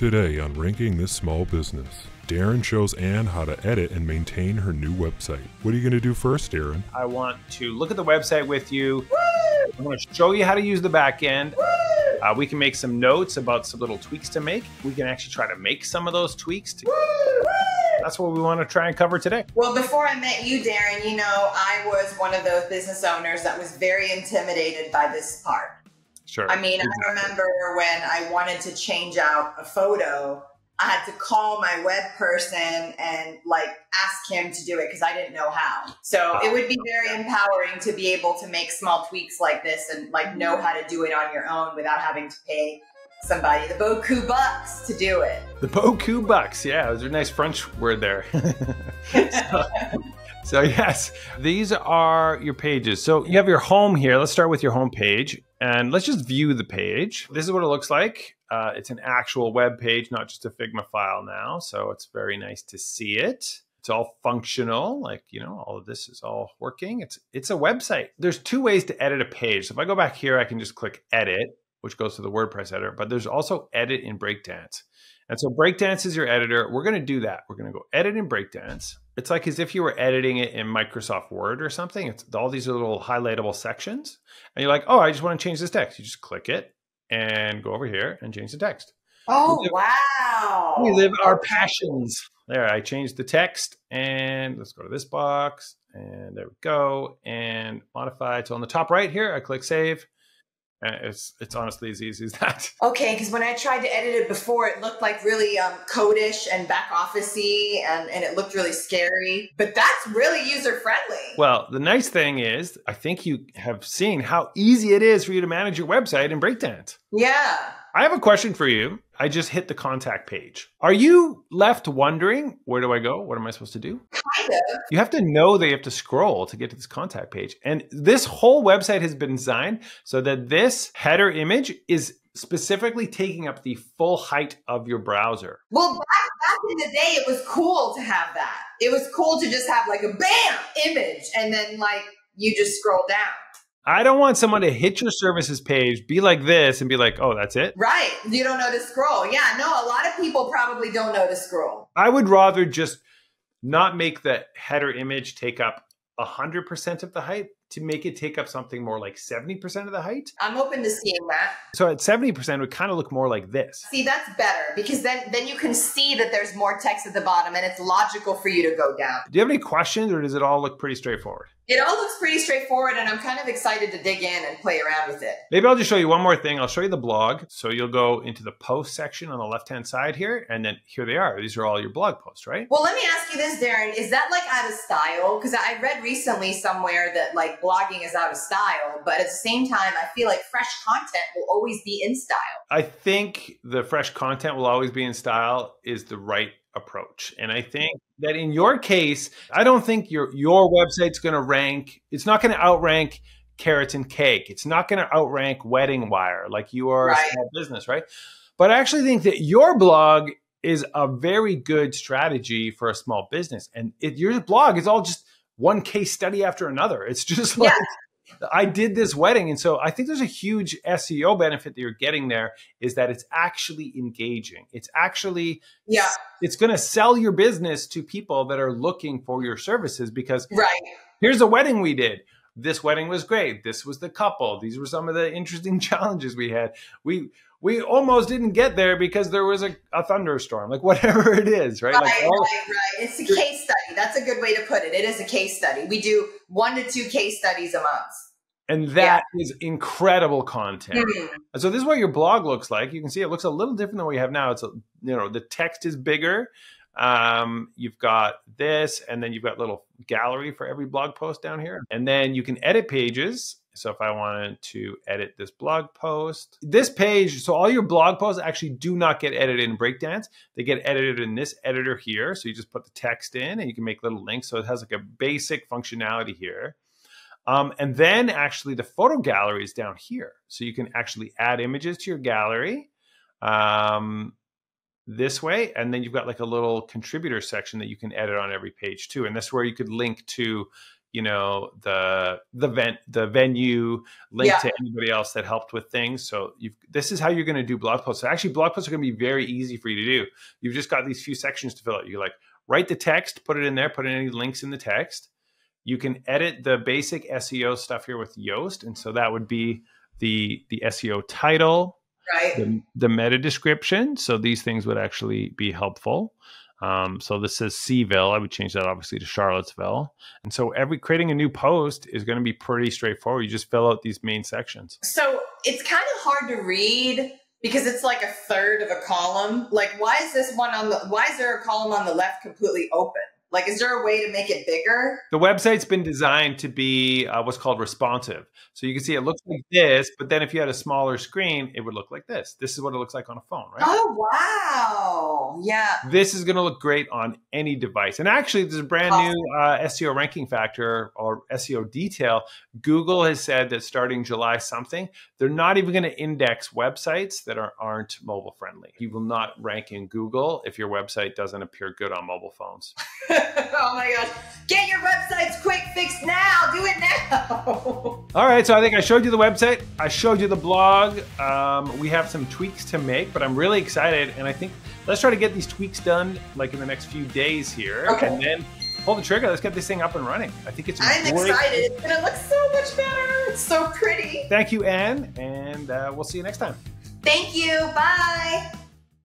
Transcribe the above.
Today on Ranking This Small Business, Darren shows Anne how to edit and maintain her new website. What are you going to do first, Darren? I want to look at the website with you. I'm going to show you how to use the back end. Uh, we can make some notes about some little tweaks to make. We can actually try to make some of those tweaks. To- That's what we want to try and cover today. Well, before I met you, Darren, you know, I was one of those business owners that was very intimidated by this part. Sure. I mean, I mm-hmm. remember when I wanted to change out a photo, I had to call my web person and like ask him to do it because I didn't know how. So it would be very empowering to be able to make small tweaks like this and like know mm-hmm. how to do it on your own without having to pay somebody the Boku bucks to do it. The Boku bucks. Yeah, it was a nice French word there. so, so, yes, these are your pages. So you have your home here. Let's start with your home page and let's just view the page. This is what it looks like. Uh, it's an actual web page, not just a Figma file now. So it's very nice to see it. It's all functional, like you know, all of this is all working. It's it's a website. There's two ways to edit a page. So if I go back here, I can just click edit, which goes to the WordPress editor. But there's also edit in Breakdance. And so Breakdance is your editor. We're going to do that. We're going to go edit in Breakdance. It's like as if you were editing it in Microsoft Word or something. It's all these little highlightable sections. And you're like, oh, I just want to change this text. You just click it and go over here and change the text. Oh, We live- wow. We live our passions. There, I changed the text and let's go to this box and there we go and modify. So on the top right here, I click save. It's it's honestly as easy as that. Okay, because when I tried to edit it before, it looked like really um, codish and back officey, and, and it looked really scary. But that's really user friendly. Well, the nice thing is, I think you have seen how easy it is for you to manage your website in Breakdance. Yeah. I have a question for you. I just hit the contact page. Are you left wondering, where do I go? What am I supposed to do? Kind of. You have to know that you have to scroll to get to this contact page. And this whole website has been designed so that this header image is specifically taking up the full height of your browser. Well, back, back in the day, it was cool to have that. It was cool to just have like a bam image, and then like you just scroll down. I don't want someone to hit your services page, be like this, and be like, oh, that's it. Right. You don't know to scroll. Yeah, no, a lot of people probably don't know to scroll. I would rather just not make the header image take up 100% of the height to make it take up something more like 70% of the height. I'm open to seeing that. So at 70%, it would kind of look more like this. See, that's better because then then you can see that there's more text at the bottom and it's logical for you to go down. Do you have any questions or does it all look pretty straightforward? It all looks pretty straightforward and I'm kind of excited to dig in and play around with it. Maybe I'll just show you one more thing. I'll show you the blog. So you'll go into the post section on the left hand side here, and then here they are. These are all your blog posts, right? Well, let me ask you this, Darren. Is that like out of style? Because I read recently somewhere that like blogging is out of style, but at the same time, I feel like fresh content will always be in style. I think the fresh content will always be in style is the right approach. And I think that in your case, I don't think your your website's going to rank. It's not going to outrank Carats and Cake. It's not going to outrank WeddingWire like you are Right. a small business, right? But I actually think that your blog is a very good strategy for a small business. And it, your blog is all just one case study after another. It's just like I did this wedding. And so I think there's a huge SEO benefit that you're getting there is that it's actually engaging. It's actually Yeah. it's going to sell your business to people that are looking for your services because Right. here's a wedding we did. This wedding was great. This was the couple. These were some of the interesting challenges we had. We we almost didn't get there because there was a, a thunderstorm, like whatever it is, right? Right, Like all- right, right. It's a case study. That's a good way to put it. It is a case study. We do one to two case studies a month. and that is incredible content. Mhm. So this is what your blog looks like. You can see it looks a little different than what you have now. It's a, you know the text is bigger. Um, you've got this, and then you've got little gallery for every blog post down here, and then you can edit pages. So if I wanted to edit this blog post, this page, so all your blog posts actually do not get edited in Breakdance. They get edited in this editor here. So you just put the text in, and you can make little links. So it has like a basic functionality here. Um, and then actually the photo gallery is down here. So you can actually add images to your gallery um, this way. And then you've got like a little contributor section that you can edit on every page too. And that's where you could link to you know the the vent the venue link Yeah. to anybody else that helped with things so you've this is how you're going to do blog posts so actually blog posts are going to be very easy for you to do you've just got these few sections to fill out you're like write the text put it in there put in any links in the text you can edit the basic seo stuff here with Yoast and so that would be the the seo title Right. the, the meta description. So these things would actually be helpful. Um, so this says Seville. I would change that obviously to Charlottesville. And so every creating a new post is going to be pretty straightforward. You just fill out these main sections. So it's kind of hard to read because it's like a third of a column. Like, why is this one on the? Why is there a column on the left completely open? Like, is there a way to make it bigger? The website's been designed to be uh, what's called responsive. So you can see it looks like this, but then if you had a smaller screen, it would look like this. This is what it looks like on a phone, right? Oh wow! Yeah. This is going to look great on any device. And actually, there's a brand new uh, SEO ranking factor or SEO detail. Google has said that starting July something, they're not even going to index websites that are, aren't mobile friendly. You will not rank in Google if your website doesn't appear good on mobile phones. oh my gosh! Get your websites quick fixed now. Do it now. All right, so I think I showed you the website. I showed you the blog. Um, we have some tweaks to make, but I'm really excited, and I think let's try to get these tweaks done like in the next few days here, Okay. and then pull the trigger. Let's get this thing up and running. I think it's. I'm great- excited. and it looks so much better. It's so pretty. Thank you, Anne, and uh, we'll see you next time. Thank you. Bye.